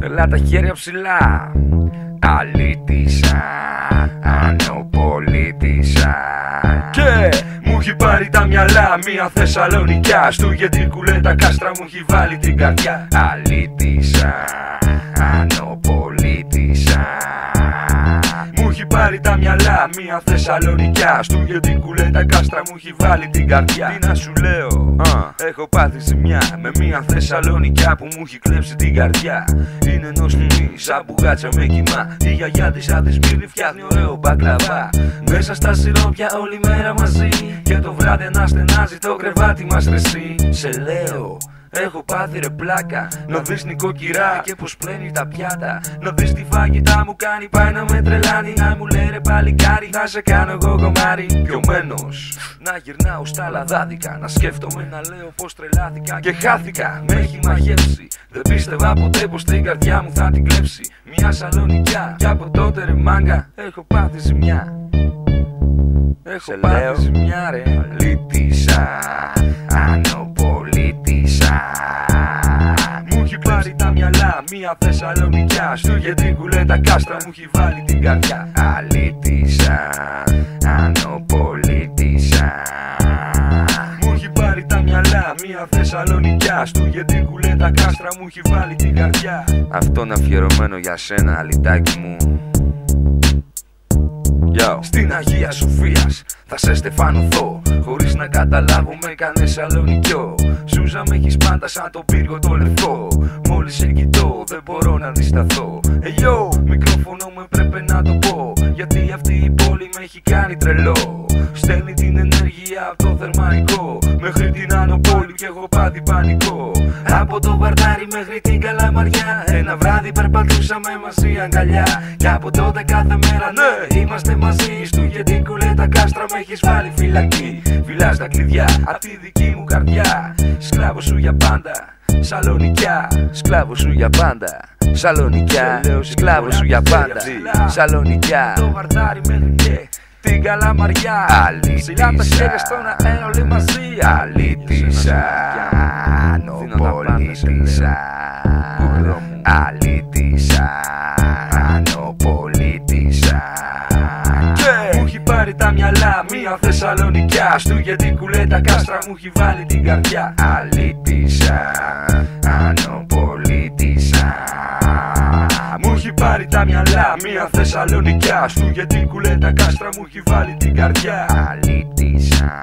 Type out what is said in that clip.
Έλα τα χέρια ψηλά. Αλήτησα Ανοπολίτησα Και μου έχει πάρει τα μυαλά Μια Θεσσαλονικιά. Στου γιατί κουλέτα κάστρα μου έχει βάλει την καρδιά. Αλήτησα Ανοπολίτησα Μου έχει πάρει τα μυαλά Μια Θεσσαλονικιά Στου γιατί κουλέτα κάστρα μου έχει βάλει την καρδιά Τι να σου λέω Έχω πάθει ζημιά με μια Θεσσαλονικιά που μου έχει κλέψει την καρδιά. Είναι ενό μη, σαν μπουγάτσα με κοιμά. Η γιαγιά της Αδυσμύρνη φτιάχνει ωραίο μπακλαβά. Μέσα στα σιρόπια όλη μέρα μαζί. Και το βράδυ να στενάζει το κρεβάτι μας ρεσί. Σε λέω, Έχω πάθει ρε πλάκα Να δεις νοικοκυρά και πως πλένει τα πιάτα Να δεις τι φαγητά μου κάνει πάει να με τρελάνει Να μου λέει ρε παλικάρι θα σε κάνω εγώ κομμάρι. Πιωμένος. Να γυρνάω στα λαδάδικα Να σκέφτομαι να λέω πως τρελάθηκα και χάθηκα. Με έχει μαγεύσει Δεν πίστευα ποτέ πως την καρδιά μου θα την κλέψει. Μια σαλονικιά και από τότε ρε μάγκα Έχω πάθει ζημιά. Έχω πάθει ζημιά ρε Αλήτησα μια Θεσσαλονικιά Στου γιατί κουλέτα κάστρα μου έχει βάλει την καρδιά. Αλήτησα, ανοπολίτησα. Μου έχει πάρει τα μυαλά μια Θεσσαλονικιά Στου γιατί κουλέτα κάστρα μου έχει βάλει την καρδιά. Αυτό είναι αφιερωμένο για σένα αλυτάκι μου Yo. Στην Αγία Σοφίας θα σε στεφανωθώ Χωρίς να καταλάβω με κανένα σαλονικιό. Σούζα με έχεις πάντα σαν το πύργο το λευκό. Μόλις σε κοιτώ δεν μπορώ να αντισταθώ. Ε yo, μικρόφωνο μου έπρεπε να το πω Γιατί αυτή η πόλη με έχει κάνει τρελό. Στέλνει την ενέργεια από το θερμαϊκό. Μέχρι την άνω πόλη και έχω πάθει πανικό. Από το βαρτάρι μέχρι την καλαμαριά. Ένα βράδυ περπατούσαμε μαζί αγκαλιά. Και από τότε κάθε μέρα ναι είμαστε μαζί. Στου γιατί κουλέτα κάστρα με έχεις βάλει φυλακή. Φυλάς τα κλειδιά απ' τη δική μου καρδιά. Σκλάβος σου για πάντα Σαλονικιά, σκλάβος σου για πάντα. Σαλονικιά, σκλάβο σου για πάντα. Σαλονικιά, το βαρτάρι μέχρι και την καλαμαριά. Σιλά τα χέρια στον αέρα όλοι μαζί. Αλήτησα, νοπολίτησα. Αλήτησα, νοπολίτησα. Και μου έχει πάρει τα μυαλά μια Θεσσαλονικιά. Στου γιατί κουλέτα κάστρα μου έχει βάλει την καρδιά. Αλήτησα. Πάρει τα μυαλά Μια Θεσσαλονικιά. Σου γιατί κουλέτα κάστρα μου έχει βάλει την καρδιά. Αλήτησα